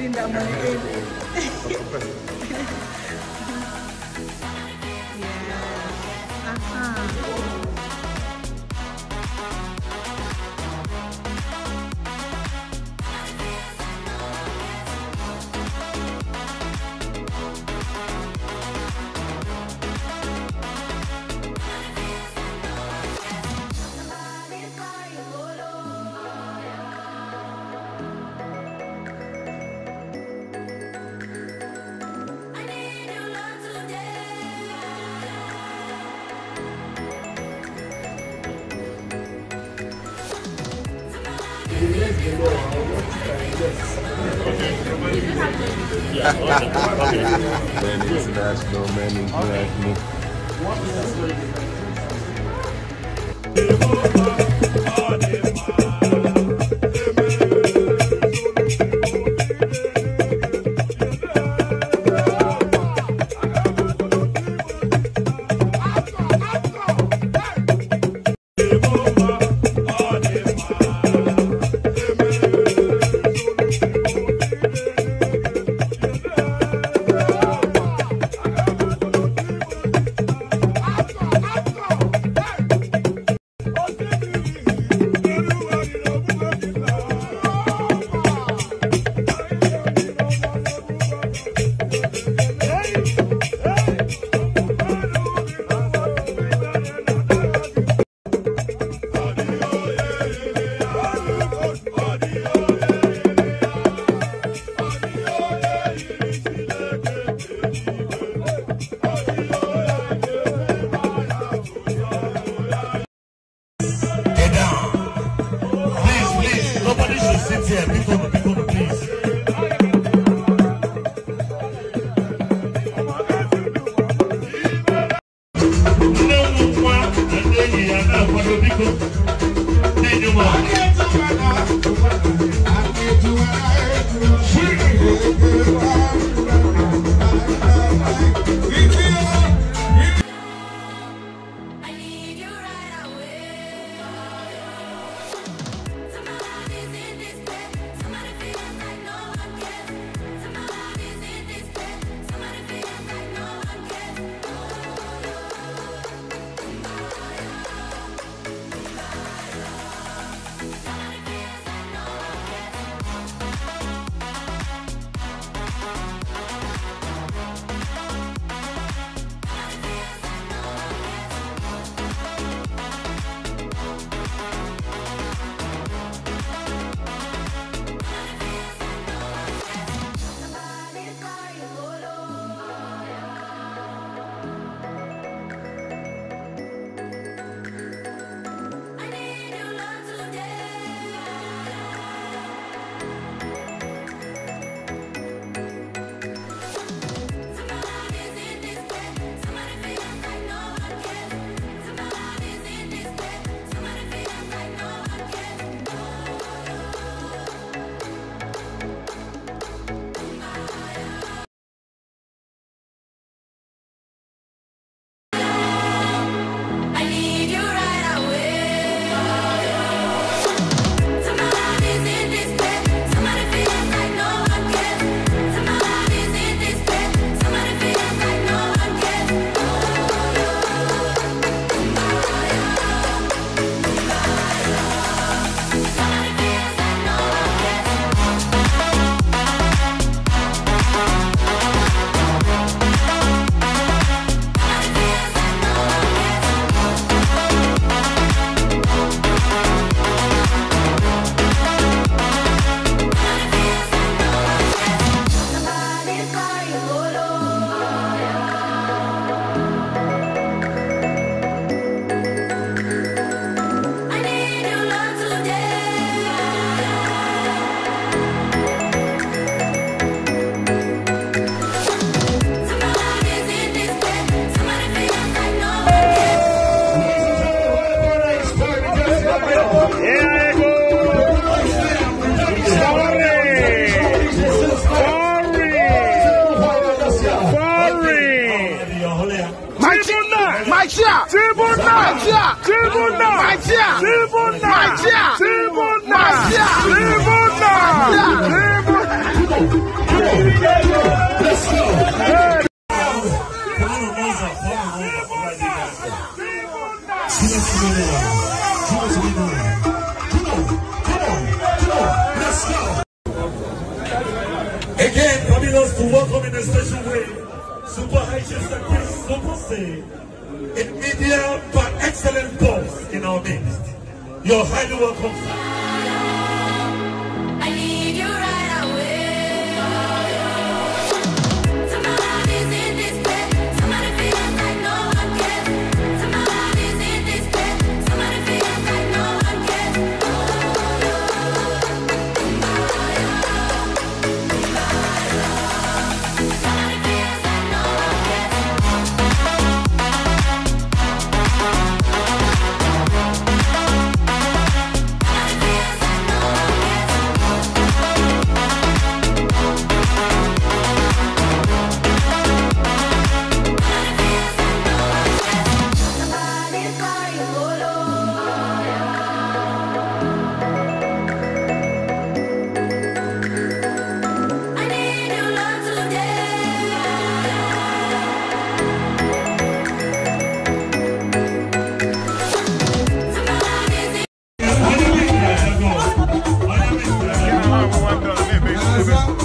din daw maliin. man international, man international. We should sit here, before, before, please. Masia! Tribuna! Masia! Tribuna! Masia! Again, permit us to welcome in a special way Super High Chester Chris Lopose, a media but excellent boy in our midst. You're highly welcome. Samson